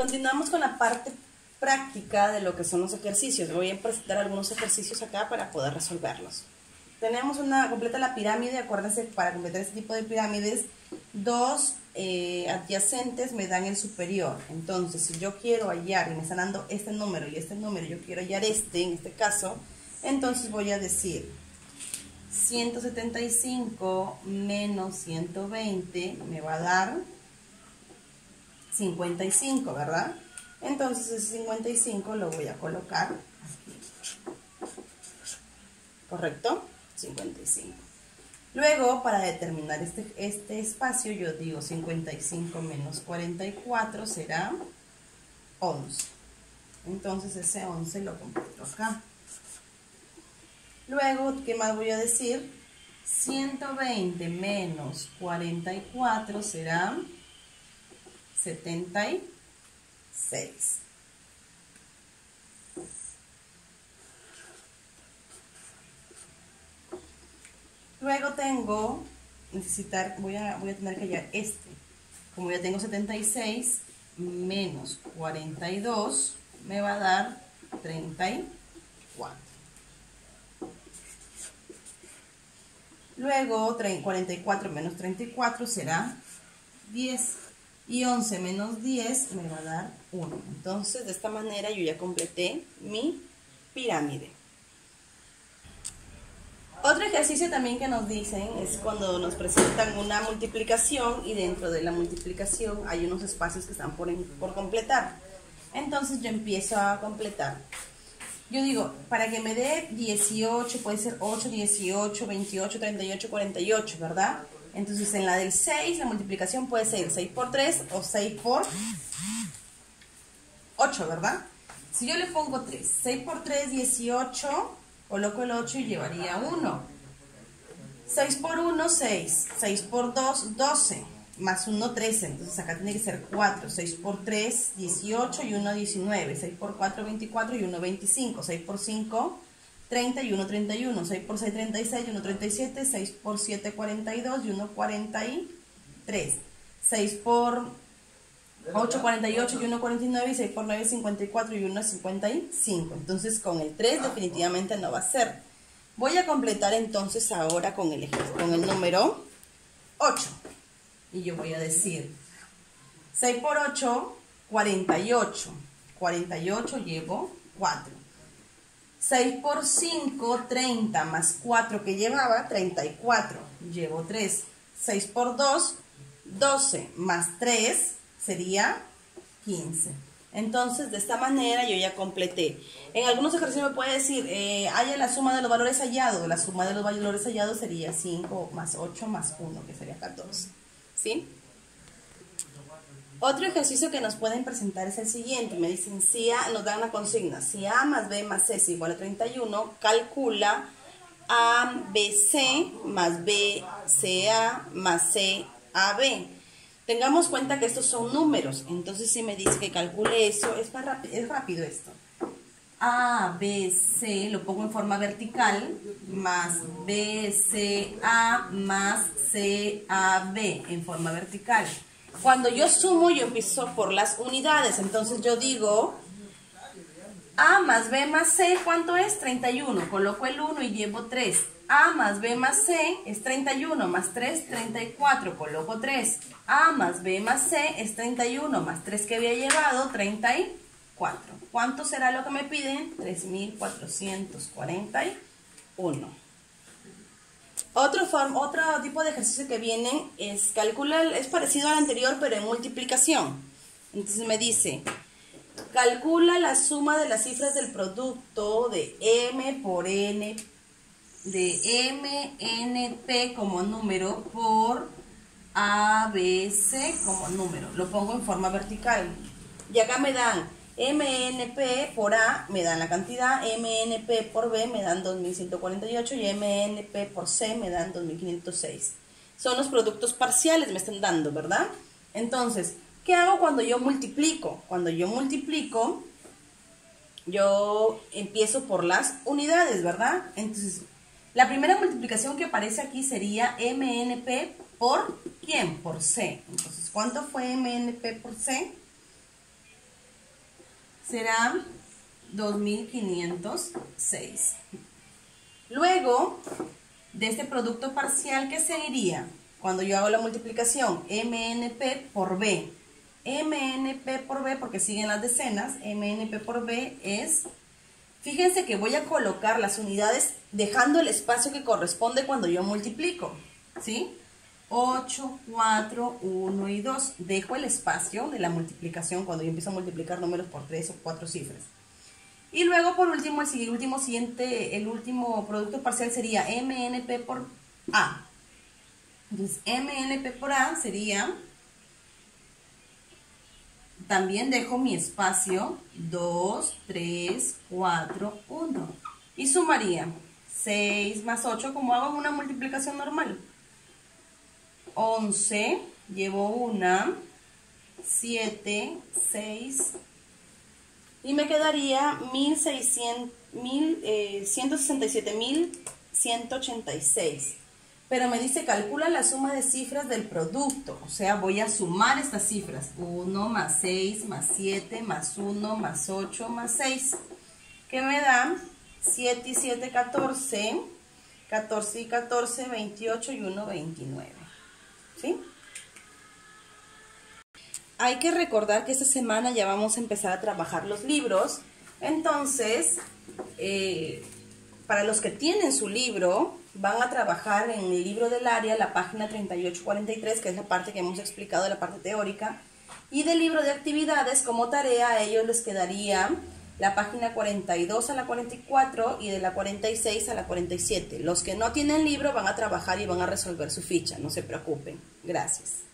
Continuamos con la parte práctica de lo que son los ejercicios. Voy a presentar algunos ejercicios acá para poder resolverlos. Tenemos una, completa la pirámide, acuérdense, para completar este tipo de pirámides, dos eh, adyacentes me dan el superior. Entonces, si yo quiero hallar, y me están dando este número y este número, yo quiero hallar este, en este caso, entonces voy a decir 175 menos 120 me va a dar 55, ¿verdad? Entonces ese 55 lo voy a colocar aquí. ¿Correcto? 55. Luego, para determinar este, este espacio, yo digo 55 menos 44 será 11. Entonces ese 11 lo completo acá. Luego, ¿qué más voy a decir? 120 menos 44 será 76. Luego tengo, necesitar, voy a, voy a tener que hallar este. Como ya tengo 76 menos 42, me va a dar 34. Luego 44 menos 34 será 10. Y 11 menos 10 me va a dar 1. Entonces, de esta manera yo ya completé mi pirámide. Otro ejercicio también que nos dicen es cuando nos presentan una multiplicación y dentro de la multiplicación hay unos espacios que están por, por completar. Entonces yo empiezo a completar. Yo digo, para que me dé 18, puede ser 8, 18, 28, 38, 48, ¿verdad? Entonces en la del 6 la multiplicación puede ser 6 por 3 o 6 por 8, ¿verdad? Si yo le pongo 3, 6 por 3, 18, Coloco el 8 y llevaría 1. 6 por 1, 6. 6 por 2, 12. Más 1, 13. Entonces acá tiene que ser 4. 6 por 3, 18 y 1, 19. 6 por 4, 24 y 1, 25. 6 por 5, 30 y 1, 31. 6 por 6, 36 y 1, 37. 6 por 7, 42 y 1, 43. 6 por 8, 48 y 1, 49 y 6 por 9, 54 y 1, 55. Entonces con el 3 definitivamente no va a ser. Voy a completar entonces ahora con el, con el número 8. Y yo voy a decir 6 por 8, 48. 48 llevo 4. 6 por 5, 30 más 4 que llevaba, 34. Llevo 3. 6 por 2, 12 más 3, sería 15. Entonces, de esta manera yo ya completé. En algunos ejercicios me puede decir, eh, haya la suma de los valores hallados. La suma de los valores hallados sería 5 más 8 más 1, que sería 14. ¿Sí? Otro ejercicio que nos pueden presentar es el siguiente. Me dicen, si A, nos dan una consigna. Si A más B más C es igual a 31, calcula A, B, C más B, C, A más C, A, B. Tengamos cuenta que estos son números, entonces si me dice que calcule eso, es, rápido, es rápido esto. A, B, C, lo pongo en forma vertical, más B, C, A, más C, A, B, en forma vertical. Cuando yo sumo, yo empiezo por las unidades, entonces yo digo A más B más C, ¿cuánto es? 31, coloco el 1 y llevo 3. A más B más C es 31, más 3, 34, coloco 3. A más B más C es 31, más 3 que había llevado, 34. ¿Cuánto será lo que me piden? 3.441. Otro, otro tipo de ejercicio que vienen es calcular, es parecido al anterior, pero en multiplicación. Entonces me dice, calcula la suma de las cifras del producto de M por N de MNP como número por ABC como número. Lo pongo en forma vertical. Y acá me dan MNP por A, me dan la cantidad, MNP por B me dan 2148 y MNP por C me dan 2506. Son los productos parciales, me están dando, ¿verdad? Entonces, ¿qué hago cuando yo multiplico? Cuando yo multiplico, yo empiezo por las unidades, ¿verdad? Entonces, la primera multiplicación que aparece aquí sería MNP por ¿quién? Por C. Entonces, ¿cuánto fue MNP por C? Será 2506. Luego, de este producto parcial, ¿qué seguiría? Cuando yo hago la multiplicación, MNP por B. MNP por B, porque siguen las decenas, MNP por B es... Fíjense que voy a colocar las unidades dejando el espacio que corresponde cuando yo multiplico, ¿sí? 8, 4, 1 y 2. Dejo el espacio de la multiplicación cuando yo empiezo a multiplicar números por 3 o 4 cifras. Y luego, por último, el último siguiente, el último producto parcial sería MNP por A. Entonces, MNP por A sería, también dejo mi espacio 2, 3, 4, 1. Y sumaría 6 más 8 como hago una multiplicación normal. 11, llevo una, 7, 6, y me quedaría 167.186. Eh, Pero me dice calcula la suma de cifras del producto. O sea, voy a sumar estas cifras. 1 más 6 más 7 más 1 más 8 más 6. Que me da 7 y 7, 14. 14 y 14, 28 y 1, 29. Hay que recordar que esta semana ya vamos a empezar a trabajar los libros. Entonces, eh, para los que tienen su libro, van a trabajar en el libro del área, la página 3843, que es la parte que hemos explicado, la parte teórica. Y del libro de actividades, como tarea, a ellos les quedaría la página 42 a la 44 y de la 46 a la 47. Los que no tienen libro van a trabajar y van a resolver su ficha, no se preocupen. Gracias.